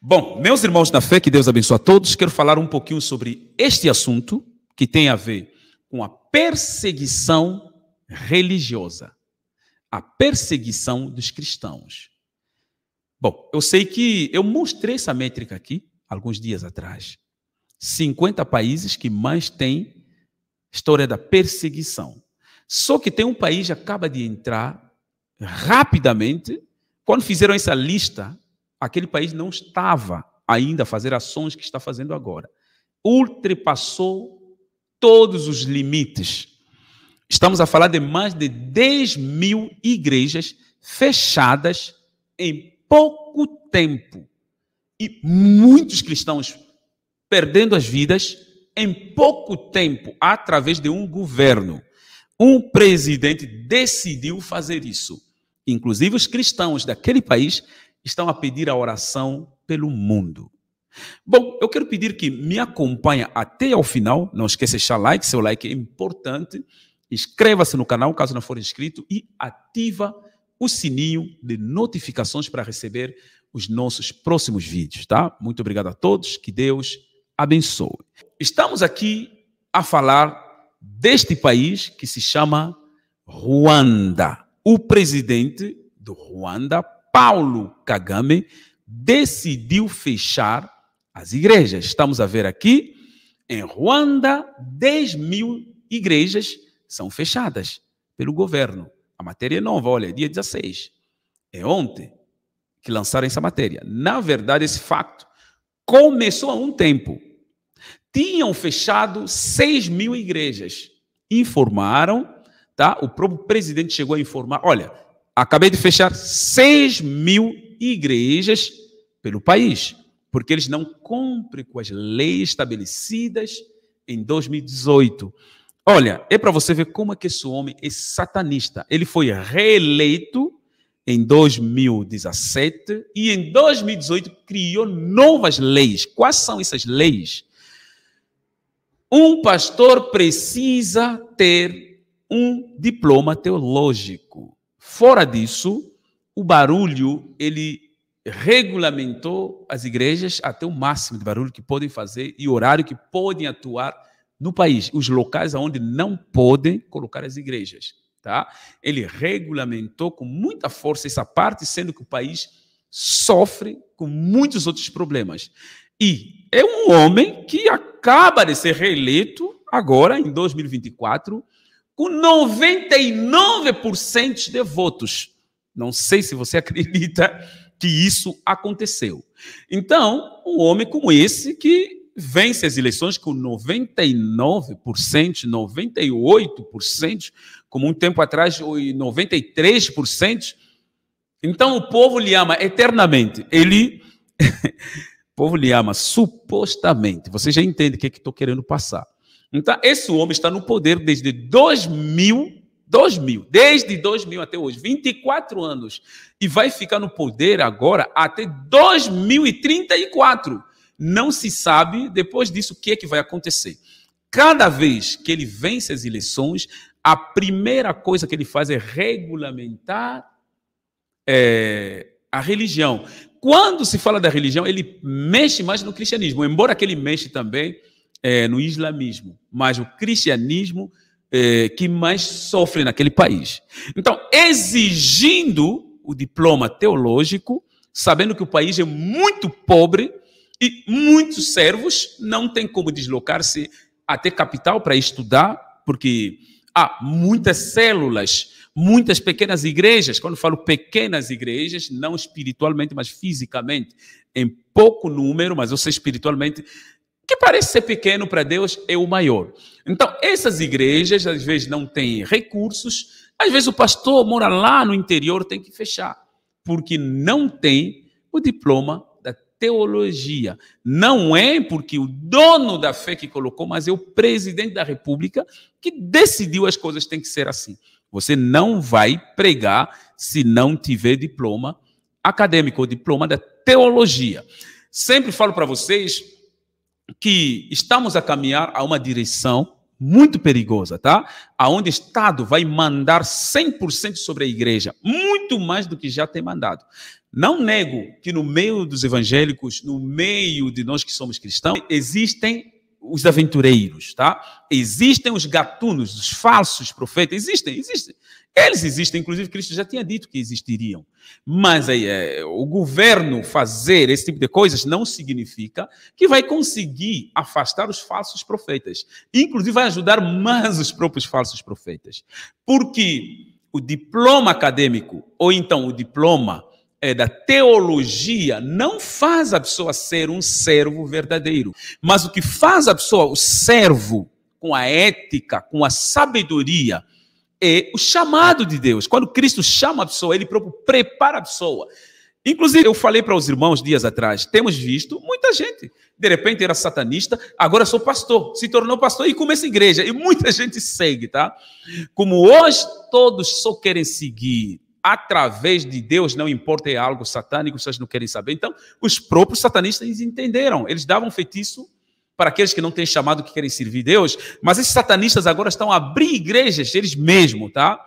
Bom, meus irmãos na fé, que Deus abençoe a todos, quero falar um pouquinho sobre este assunto que tem a ver com a perseguição religiosa, a perseguição dos cristãos. Bom, eu sei que eu mostrei essa métrica aqui alguns dias atrás. 50 países que mais têm história da perseguição. Só que tem um país que acaba de entrar rapidamente. Quando fizeram essa lista, aquele país não estava ainda a fazer ações que está fazendo agora. Ultrapassou todos os limites. Estamos a falar de mais de 10 mil igrejas fechadas em pouco tempo. E muitos cristãos perdendo as vidas em pouco tempo, através de um governo. Um presidente decidiu fazer isso. Inclusive, os cristãos daquele país estão a pedir a oração pelo mundo. Bom, eu quero pedir que me acompanhe até ao final. Não esqueça de deixar like, seu like é importante. Inscreva-se no canal caso não for inscrito e ativa o sininho de notificações para receber os nossos próximos vídeos, tá? Muito obrigado a todos, que Deus abençoe. Estamos aqui a falar deste país que se chama Ruanda. O presidente do Ruanda, Paulo Kagame, decidiu fechar as igrejas. Estamos a ver aqui, em Ruanda, 10 mil igrejas são fechadas pelo governo. A matéria é nova, olha, dia 16. É ontem que lançaram essa matéria. Na verdade, esse fato começou há um tempo. Tinham fechado 6 mil igrejas. Informaram, tá? O próprio presidente chegou a informar: olha, acabei de fechar 6 mil igrejas pelo país, porque eles não cumprem com as leis estabelecidas em 2018. Olha, é para você ver como é que esse homem é satanista. Ele foi reeleito em 2017 e em 2018 criou novas leis. Quais são essas leis? Um pastor precisa ter um diploma teológico. Fora disso, o barulho ele regulamentou as igrejas até o máximo de barulho que podem fazer e horário que podem atuar no país, os locais onde não podem colocar as igrejas. Tá? Ele regulamentou com muita força essa parte, sendo que o país sofre com muitos outros problemas. E é um homem que acaba de ser reeleito agora, em 2024, com 99% de votos. Não sei se você acredita que isso aconteceu. Então, um homem como esse que vence as eleições com 99%, 98%, como um tempo atrás, 93%. Então o povo lhe ama eternamente. Ele, o povo lhe ama supostamente. Você já entende o que, é que estou querendo passar. Então, esse homem está no poder desde 2000, 2000, desde 2000 até hoje, 24 anos, e vai ficar no poder agora até 2034. Não se sabe, depois disso, o que é que vai acontecer. Cada vez que ele vence as eleições, a primeira coisa que ele faz é regulamentar é, a religião. Quando se fala da religião, ele mexe mais no cristianismo, embora que ele mexe também é, no islamismo, mas o cristianismo é, que mais sofre naquele país. Então, exigindo o diploma teológico, sabendo que o país é muito pobre, e muitos servos não têm como deslocar-se até capital para estudar, porque há muitas células, muitas pequenas igrejas. Quando falo pequenas igrejas, não espiritualmente, mas fisicamente, em pouco número, mas eu sei espiritualmente, que parece ser pequeno para Deus, é o maior. Então, essas igrejas, às vezes, não têm recursos, às vezes o pastor mora lá no interior, tem que fechar, porque não tem o diploma teologia. Não é porque o dono da fé que colocou, mas é o presidente da república que decidiu as coisas têm que ser assim. Você não vai pregar se não tiver diploma acadêmico ou diploma da teologia. Sempre falo para vocês que estamos a caminhar a uma direção muito perigosa, tá? Aonde o Estado vai mandar 100% sobre a igreja, muito mais do que já tem mandado. Não nego que no meio dos evangélicos, no meio de nós que somos cristãos, existem os aventureiros, tá? Existem os gatunos, os falsos profetas, existem, existem. Eles existem, inclusive Cristo já tinha dito que existiriam. Mas aí, é, o governo fazer esse tipo de coisas não significa que vai conseguir afastar os falsos profetas. Inclusive vai ajudar mais os próprios falsos profetas. Porque o diploma acadêmico, ou então o diploma é, da teologia não faz a pessoa ser um servo verdadeiro, mas o que faz a pessoa o servo com a ética, com a sabedoria, é o chamado de Deus. Quando Cristo chama a pessoa, ele próprio prepara a pessoa. Inclusive, eu falei para os irmãos dias atrás, temos visto muita gente, de repente era satanista, agora sou pastor, se tornou pastor e começa igreja, e muita gente segue, tá? Como hoje todos só querem seguir através de Deus, não importa é algo satânico, vocês não querem saber. Então, os próprios satanistas entenderam, eles davam feitiço para aqueles que não têm chamado que querem servir Deus, mas esses satanistas agora estão a abrir igrejas eles mesmos, tá?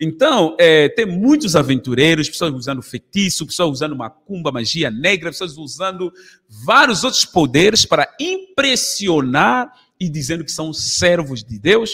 Então, é, tem muitos aventureiros, pessoas usando feitiço, pessoas usando macumba, magia negra, pessoas usando vários outros poderes para impressionar e dizendo que são servos de Deus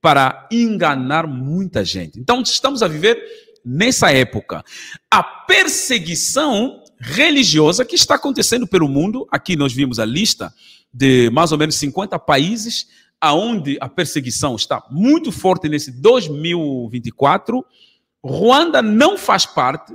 para enganar muita gente. Então, estamos a viver nessa época. A perseguição religiosa que está acontecendo pelo mundo, aqui nós vimos a lista de mais ou menos 50 países aonde a perseguição está muito forte nesse 2024. Ruanda não faz parte,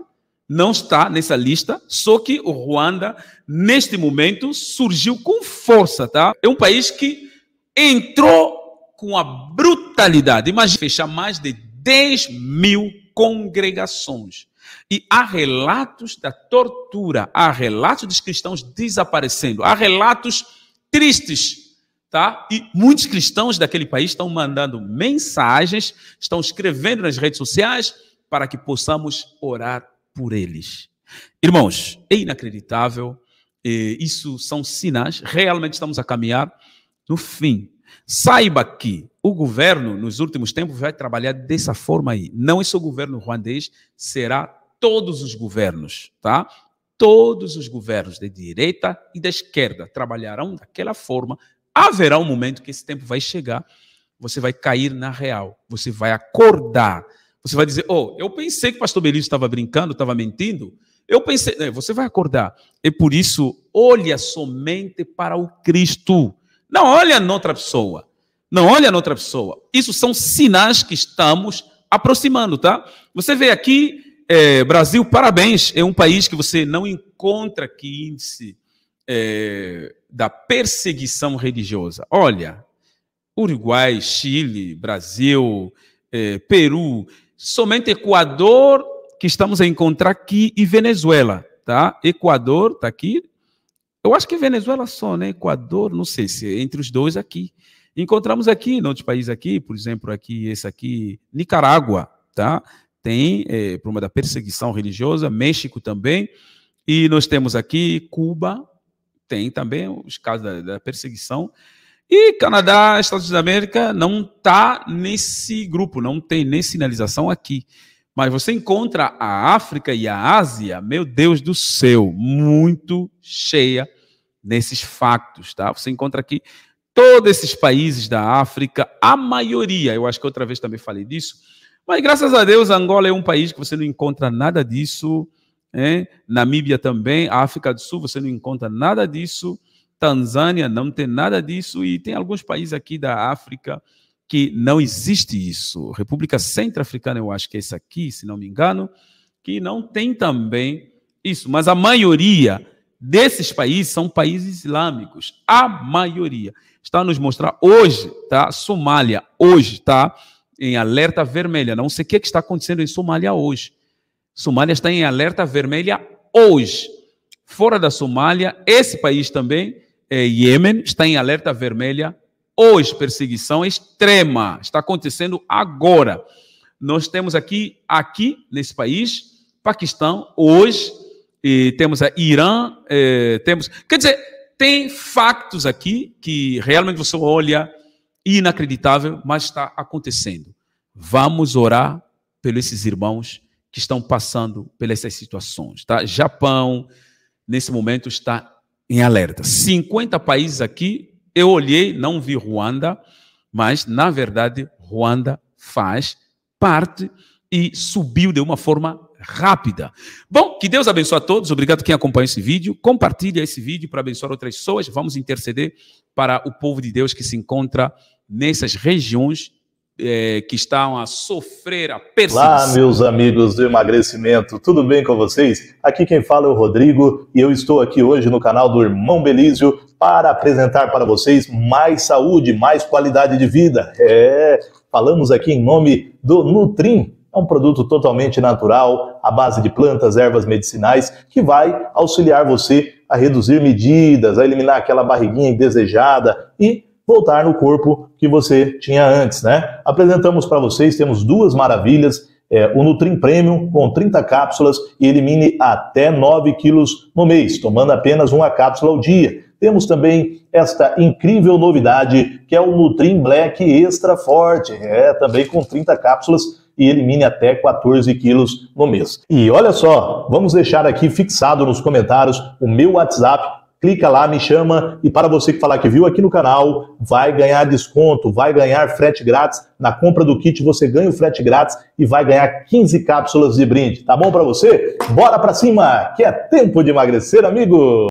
não está nessa lista, só que o Ruanda, neste momento, surgiu com força, tá? É um país que entrou com a brutalidade. Imagina fechar mais de 10 mil congregações. E há relatos da tortura, há relatos dos cristãos desaparecendo, há relatos tristes, tá? E muitos cristãos daquele país estão mandando mensagens, estão escrevendo nas redes sociais para que possamos orar por eles. Irmãos, é inacreditável, isso são sinais, realmente estamos a caminhar no fim. Saiba que o governo, nos últimos tempos, vai trabalhar dessa forma aí. Não é só o governo ruandês, será todos os governos, tá? Todos os governos de direita e da esquerda trabalharão daquela forma. Haverá um momento que esse tempo vai chegar, você vai cair na real, você vai acordar. Você vai dizer: Oh, eu pensei que o pastor Belício estava brincando, estava mentindo. Eu pensei, você vai acordar. E por isso, olha somente para o Cristo. Não olha noutra pessoa. Não olha noutra pessoa. Isso são sinais que estamos aproximando, tá? Você vê aqui, é, Brasil, parabéns, é um país que você não encontra aqui índice é, da perseguição religiosa. Olha, Uruguai, Chile, Brasil, é, Peru, somente Equador que estamos a encontrar aqui e Venezuela, tá? Equador está aqui. Eu acho que Venezuela só, né? Equador, não sei se é entre os dois aqui. Encontramos aqui, em outros países aqui, por exemplo, aqui, esse aqui, Nicarágua, tá? Tem é, problema da perseguição religiosa, México também, e nós temos aqui Cuba, tem também os casos da, da perseguição, e Canadá, Estados Unidos da América não está nesse grupo, não tem nem sinalização aqui. Mas você encontra a África e a Ásia, meu Deus do céu, muito cheia nesses factos, tá? Você encontra aqui todos esses países da África, a maioria, eu acho que outra vez também falei disso, mas graças a Deus, Angola é um país que você não encontra nada disso, né? Namíbia também, África do Sul, você não encontra nada disso, Tanzânia não tem nada disso, e tem alguns países aqui da África que não existe isso. República Centro-Africana, eu acho que é esse aqui, se não me engano, que não tem também isso, mas a maioria desses países são países islâmicos, a maioria está a nos mostrar hoje, tá? Somália, hoje, tá? Em alerta vermelha. Não sei o que, que está acontecendo em Somália hoje. Somália está em alerta vermelha hoje. Fora da Somália, esse país também, é Iêmen, está em alerta vermelha hoje. Perseguição extrema. Está acontecendo agora. Nós temos aqui, aqui nesse país, Paquistão, hoje, e temos a Irã, eh, temos. Quer dizer, tem factos aqui que realmente você olha inacreditável, mas está acontecendo. Vamos orar pelos esses irmãos que estão passando pelas situações, tá? Japão, nesse momento, está em alerta. 50 países aqui, eu olhei, não vi Ruanda, mas, na verdade, Ruanda faz parte e subiu de uma forma rápida. Bom, que Deus abençoe a todos. Obrigado quem acompanha esse vídeo. Compartilhe esse vídeo para abençoar outras pessoas. Vamos interceder para o povo de Deus que se encontra nessas regiões é, que estão a sofrer a perseguição. Olá, meus amigos do emagrecimento, tudo bem com vocês? Aqui quem fala é o Rodrigo e eu estou aqui hoje no canal do Irmão Belísio para apresentar para vocês mais saúde, mais qualidade de vida. É, falamos aqui em nome do Nutrim, é um produto totalmente natural, à base de plantas, ervas medicinais, que vai auxiliar você a reduzir medidas, a eliminar aquela barriguinha indesejada e voltar no corpo que você tinha antes, né? Apresentamos para vocês, temos duas maravilhas, é, o Nutrim Premium com 30 cápsulas e elimine até 9 quilos no mês, tomando apenas uma cápsula ao dia. Temos também esta incrível novidade, que é o Nutrim Black Extra Forte, é também com 30 cápsulas e elimine até 14 quilos no mês. E olha só, vamos deixar aqui fixado nos comentários o meu WhatsApp clica lá, me chama e para você que falar que viu aqui no canal, vai ganhar desconto, vai ganhar frete grátis. Na compra do kit você ganha o frete grátis e vai ganhar 15 cápsulas de brinde. Tá bom para você? Bora para cima, que é tempo de emagrecer, amigo!